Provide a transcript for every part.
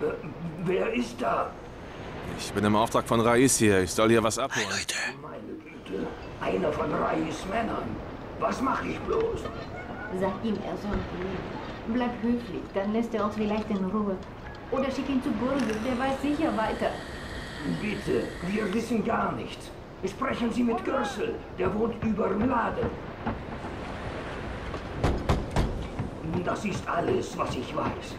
Wer, wer ist da? Ich bin im Auftrag von Rais hier. Ich soll hier was abholen. Hey, Leute. Meine Güte, einer von Rais Männern. Was mache ich bloß? Sag ihm, er soll gehen. Bleib höflich, dann lässt er uns vielleicht in Ruhe. Oder schick ihn zu Gurgel, der weiß sicher weiter. Bitte, wir wissen gar nichts. Sprechen Sie mit Görsel, der wohnt über dem Laden. Das ist alles, was ich weiß.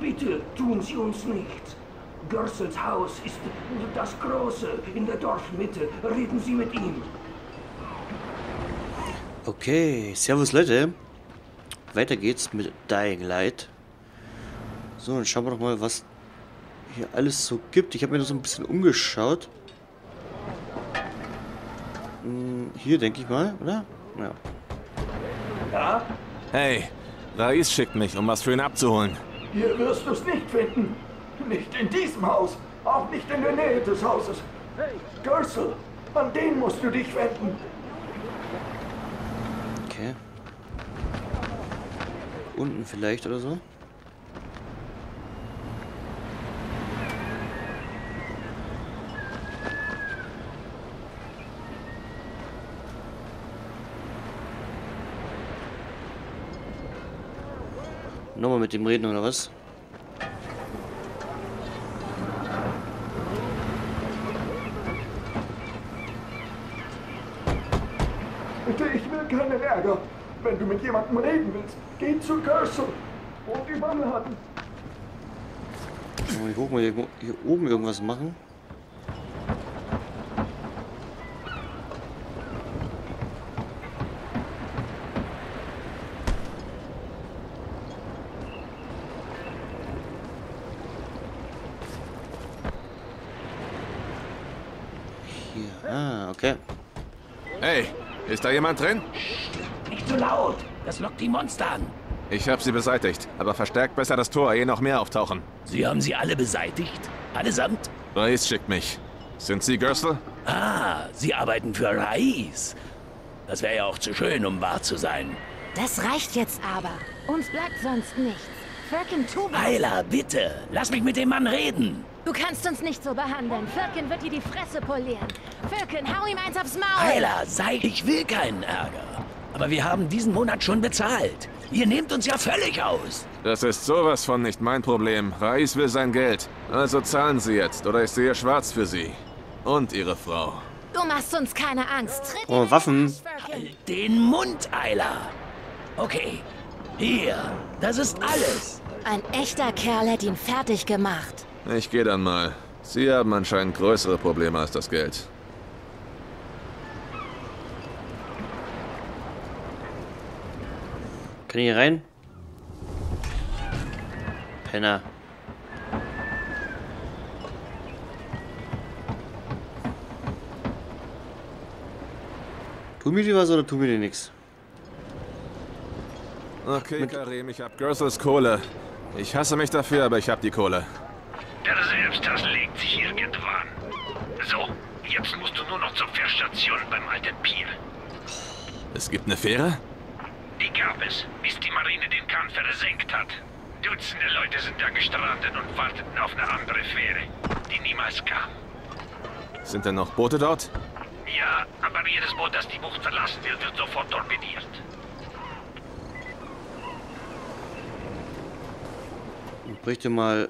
Bitte tun Sie uns nichts. Görsels Haus ist das große in der Dorfmitte. Reden Sie mit ihm. Okay, servus Leute. Weiter geht's mit Dying Light. So, dann schauen wir doch mal, was hier alles so gibt. Ich habe mir noch so ein bisschen umgeschaut. Hm, hier denke ich mal, oder? Ja. Hey, Rais schickt mich, um was für ihn abzuholen. Hier wirst du es nicht finden. Nicht in diesem Haus, auch nicht in der Nähe des Hauses. Hey, Görsel, an den musst du dich wenden. Okay. Unten vielleicht oder so. Nochmal mit dem reden oder was? Bitte, ich will keinen Ärger. Wenn du mit jemandem reden willst, geh zu Görsel. Und überm Laden. Mal gucken, wir hier, hier oben irgendwas machen. Hier. Ah, okay. Hey, ist da jemand drin? Nicht so laut. Das lockt die Monster an. Ich habe sie beseitigt, aber verstärkt besser das Tor, ehe noch mehr auftauchen. Sie haben sie alle beseitigt? Allesamt? Rais schickt mich. Sind Sie Gersel? Ah, Sie arbeiten für Rais. Das wäre ja auch zu schön, um wahr zu sein. Das reicht jetzt aber. Uns bleibt sonst nichts. Firkin, tu was. Ayla, bitte, lass mich mit dem Mann reden. Du kannst uns nicht so behandeln. Firkin wird dir die Fresse polieren. Firkin, hau ihm eins aufs Maul. Ayla, sei, ich will keinen Ärger. Aber wir haben diesen Monat schon bezahlt. Ihr nehmt uns ja völlig aus. Das ist sowas von nicht mein Problem. Rais will sein Geld. Also zahlen Sie jetzt, oder ich sehe schwarz für Sie. Und Ihre Frau. Du machst uns keine Angst. Tritt Oh, Waffen. Halt den Mund, Ayla. Okay, hier, das ist alles. Ein echter Kerl hätte ihn fertig gemacht. Ich gehe dann mal. Sie haben anscheinend größere Probleme als das Geld. Kann ich hier rein? Penner. Tu mir die was oder tu mir die nix? Okay, Karim, ich hab Gersels Kohle. Ich hasse mich dafür, aber ich hab die Kohle. Selbsthass legt sich irgendwann. So, jetzt musst du nur noch zur Fährstation beim alten Pier. Es gibt eine Fähre? Die gab es, bis die Marine den Kahn versenkt hat. Dutzende Leute sind da gestrandet und warteten auf eine andere Fähre, die niemals kam. Sind denn noch Boote dort? Ja, aber jedes Boot, das die Bucht verlassen will, wird sofort torpediert. Ich bräuchte mal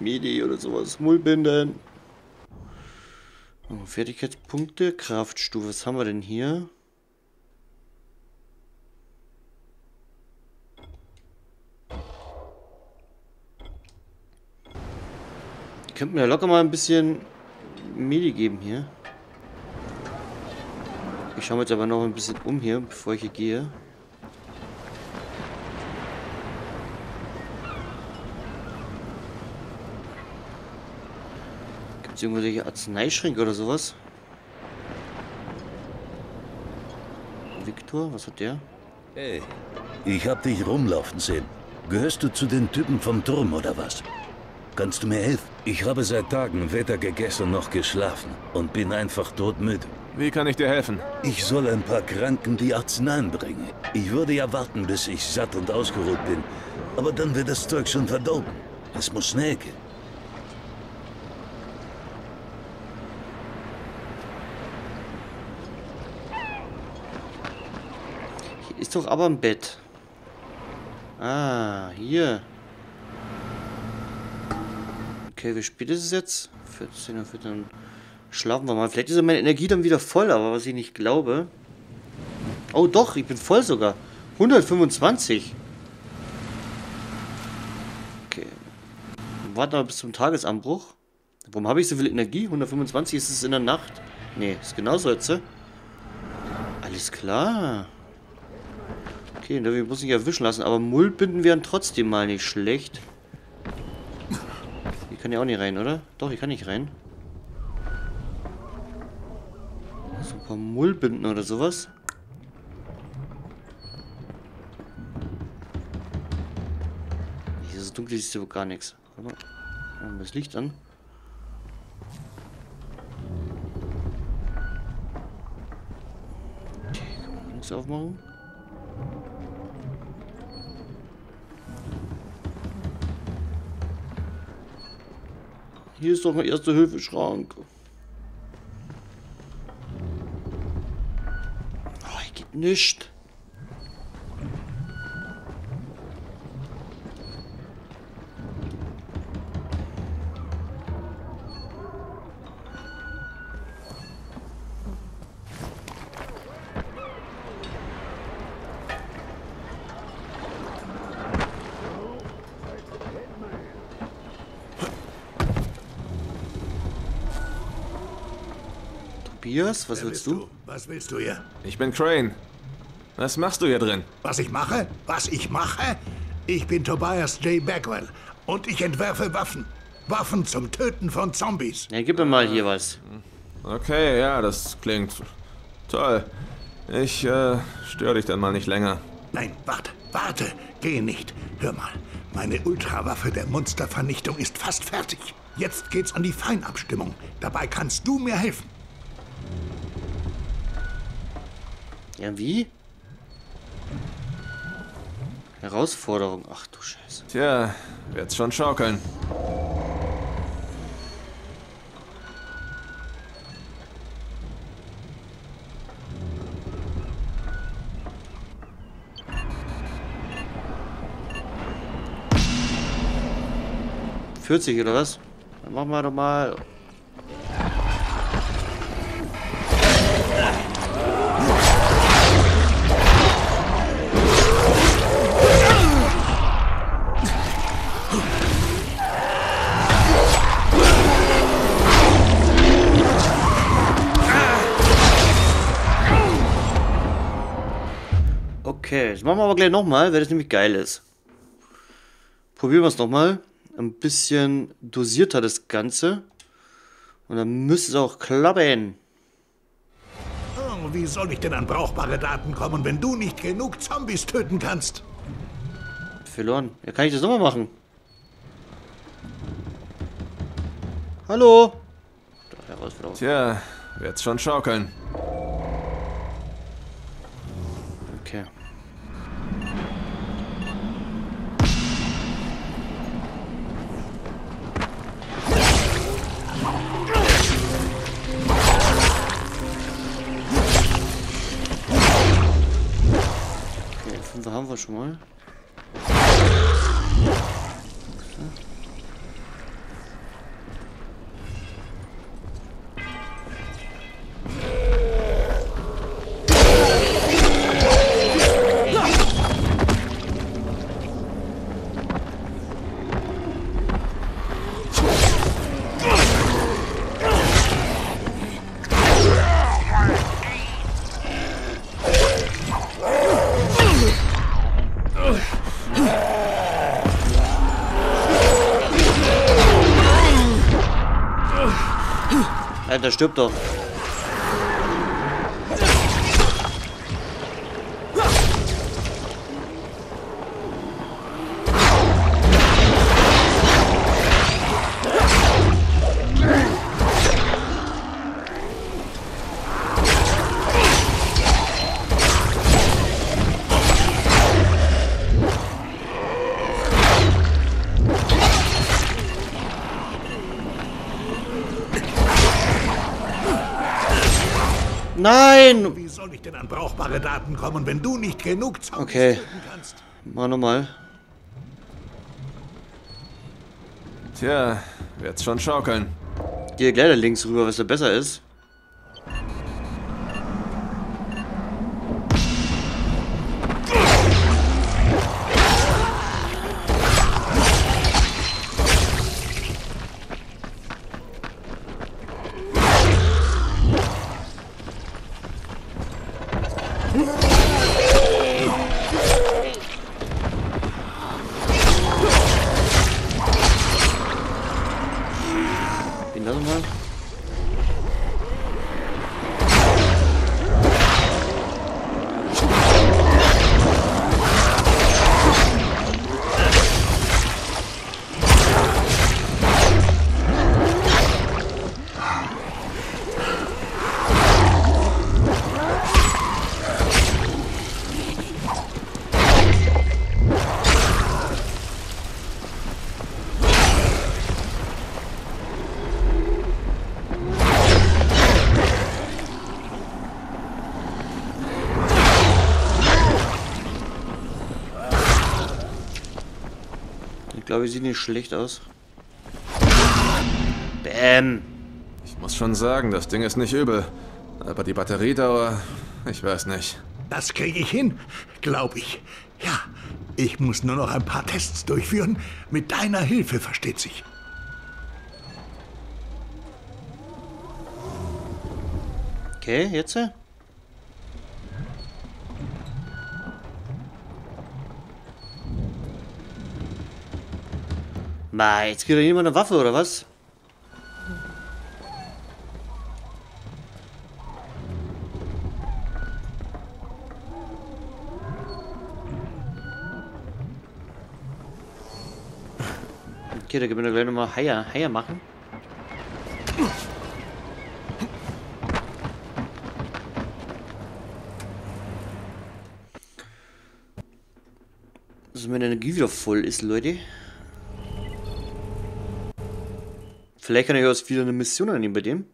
Medi oder sowas. Mullbinden. Oh, Fertigkeitspunkte, Kraftstufe. Was haben wir denn hier? Ihr könnt mir ja locker mal ein bisschen Medi geben hier. Ich schaue mir jetzt aber noch ein bisschen um hier, bevor ich hier gehe. Es irgendwelche Arzneischränke oder sowas? Viktor, was hat der? Hey, ich hab dich rumlaufen sehen. Gehörst du zu den Typen vom Turm oder was? Kannst du mir helfen? Ich habe seit Tagen weder gegessen noch geschlafen und bin einfach todmüde. Wie kann ich dir helfen? Ich soll ein paar Kranken die Arzneien bringen. Ich würde ja warten, bis ich satt und ausgeruht bin. Aber dann wird das Zeug schon verdorben. Es muss schnell gehen. Ist doch aber ein Bett. Ah, hier. Okay, wie spät ist es jetzt? 14 Uhr, dann schlafen wir mal. Vielleicht ist meine Energie dann wieder voll, aber was ich nicht glaube. Oh doch, ich bin voll sogar. 125. Okay. Warten wir bis zum Tagesanbruch. Warum habe ich so viel Energie? 125 ist es in der Nacht? Nee, ist genauso jetzt. Alles klar. Okay, wir muss ich erwischen lassen, aber Mullbinden wären trotzdem mal nicht schlecht. Hier kann ja auch nicht rein, oder? Doch, hier kann ich rein. So ein paar Mullbinden oder sowas. Hier ist es dunkel, siehst du gar nichts. Warte mal. Das Licht an. Okay, kann man nichts aufmachen. Hier ist doch ein Erste-Hilfe-Schrank. Oh, hier geht nichts. Tobias, was Wer willst bist du? Was willst du hier? Ich bin Crane. Was machst du hier drin? Was ich mache? Was ich mache? Ich bin Tobias J. Bagwell und ich entwerfe Waffen. Waffen zum Töten von Zombies. Ja, gib mir mal hier was. Okay, ja, das klingt toll. Ich äh, störe dich dann mal nicht länger. Nein, warte, warte, geh nicht. Hör mal, meine Ultrawaffe der Monstervernichtung ist fast fertig. Jetzt geht's an die Feinabstimmung. Dabei kannst du mir helfen. Ja, wie? Herausforderung. Ach du Scheiße. Tja, wird's schon schaukeln. 40 oder was? Dann machen wir doch mal. Okay, das machen wir aber gleich nochmal, weil das nämlich geil ist. Probieren wir es nochmal. Ein bisschen dosierter das Ganze. Und dann müsste es auch klappen. Oh, wie soll ich denn an brauchbare Daten kommen, wenn du nicht genug Zombies töten kannst? Verloren. Ja, kann ich das nochmal machen? Hallo? Tja, wird's schon schaukeln. Haben wir schon mal. Alter, stirb doch. Nein! Wie soll ich denn an brauchbare Daten kommen, wenn du nicht genug Zombies Okay. töten kannst? Mal nochmal. Tja, wird's schon schaukeln. Gehe gleich da links rüber, was da besser ist. Glaube, sieht nicht schlecht aus. Bäm. Ich muss schon sagen, das Ding ist nicht übel. Aber die Batteriedauer, ich weiß nicht. Das kriege ich hin, glaube ich. Ja, ich muss nur noch ein paar Tests durchführen. Mit deiner Hilfe, versteht sich. Okay, jetzt? Ma, jetzt kriegt doch jemand eine Waffe, oder was? Okay, da können wir gleich nochmal Haier, Haier machen. Dass meine Energie wieder voll ist, Leute. Vielleicht kann ich auch wieder eine Mission annehmen bei dem.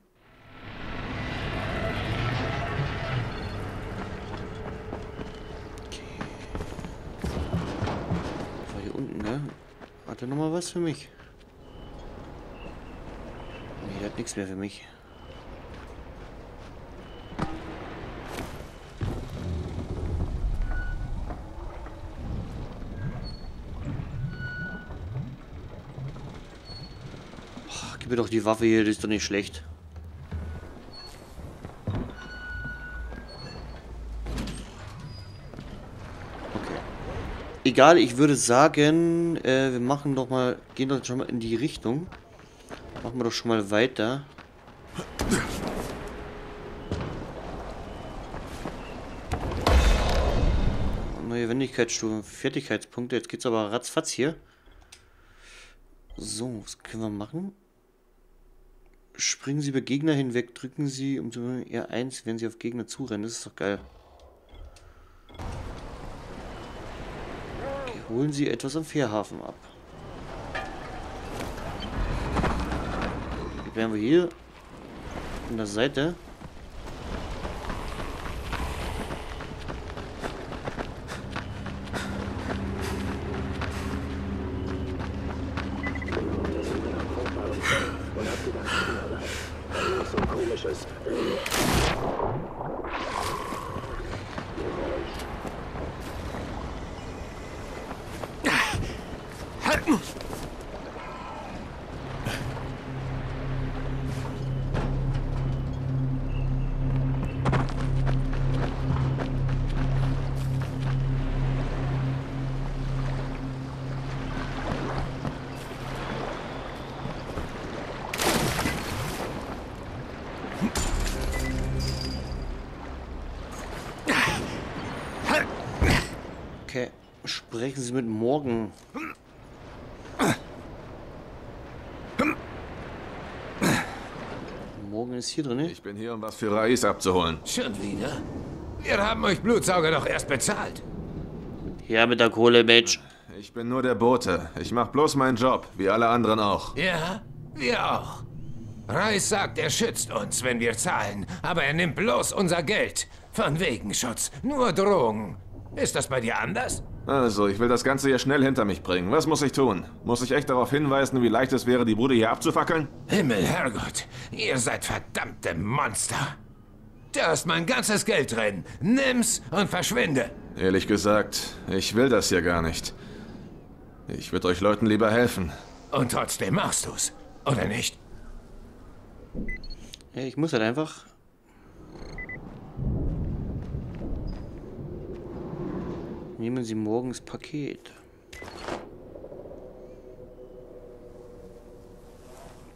Okay. War hier unten, ne? Hat er nochmal was für mich? Nee, der hat nichts mehr für mich. Gib mir doch die Waffe hier, die ist doch nicht schlecht. Okay. Egal, ich würde sagen, äh, wir machen doch mal, gehen doch schon mal in die Richtung. Machen wir doch schon mal weiter. Neue Wendigkeitsstufen, Fertigkeitspunkte. Jetzt geht's aber ratzfatz hier. So, was können wir machen? Springen Sie über Gegner hinweg, drücken Sie um R1, wenn Sie auf Gegner zurennen. Das ist doch geil. Okay, holen Sie etwas am Fährhafen ab. Jetzt wären wir hier an der Seite. Sprechen Sie mit Morgen. Morgen ist hier drin. Ich bin hier, um was für Rais abzuholen. Schon wieder? Wir haben euch Blutsauger doch erst bezahlt. Ja, mit der Kohle, Mensch. Ich bin nur der Bote. Ich mach bloß meinen Job, wie alle anderen auch. Ja, wir auch. Reis sagt, er schützt uns, wenn wir zahlen, aber er nimmt bloß unser Geld. Von wegen Schutz, nur Drohungen. Ist das bei dir anders? Also, ich will das Ganze hier schnell hinter mich bringen. Was muss ich tun? Muss ich echt darauf hinweisen, wie leicht es wäre, die Bude hier abzufackeln? Himmel, Herrgott, ihr seid verdammte Monster. Da ist mein ganzes Geld drin. Nimm's und verschwinde. Ehrlich gesagt, ich will das hier gar nicht. Ich würde euch Leuten lieber helfen. Und trotzdem machst du's, oder nicht? Ich muss halt einfach... Nehmen Sie morgens Paket.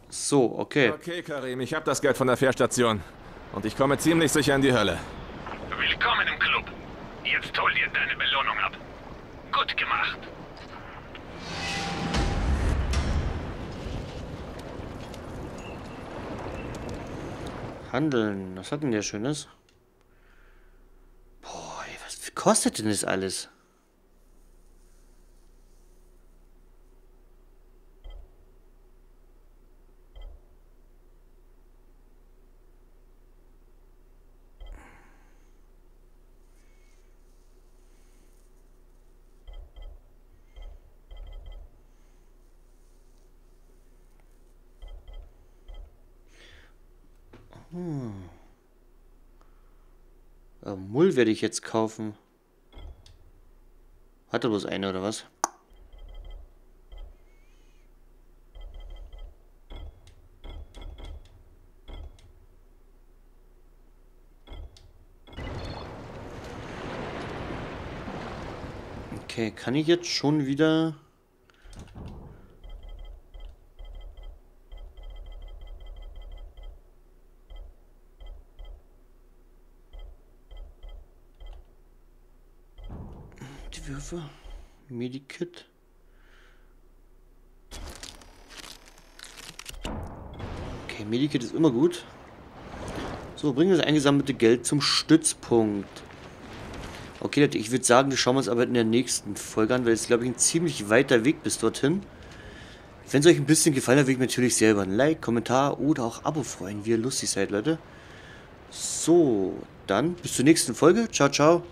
So, okay. Okay, Karim, ich habe das Geld von der Fährstation. Und ich komme ziemlich sicher in die Hölle. Willkommen im Club. Jetzt hol dir deine Belohnung ab. Gut gemacht. Handeln. Was hat denn der Schönes? Boah, ey, was kostet denn das alles? Hm. Mull werde ich jetzt kaufen. Hat er bloß eine oder was? Okay, kann ich jetzt schon wieder... Die Würfe. Medikit. Okay, Medikit ist immer gut. So, bringen wir das eingesammelte Geld zum Stützpunkt. Okay, Leute, ich würde sagen, wir schauen uns aber in der nächsten Folge an, weil es, glaube ich, ein ziemlich weiter Weg bis dorthin. Wenn es euch ein bisschen gefallen hat, würde ich natürlich selber ein Like, Kommentar oder auch Abo freuen, wie ihr lustig seid, Leute. So, dann bis zur nächsten Folge. Ciao, ciao.